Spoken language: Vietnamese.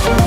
Thank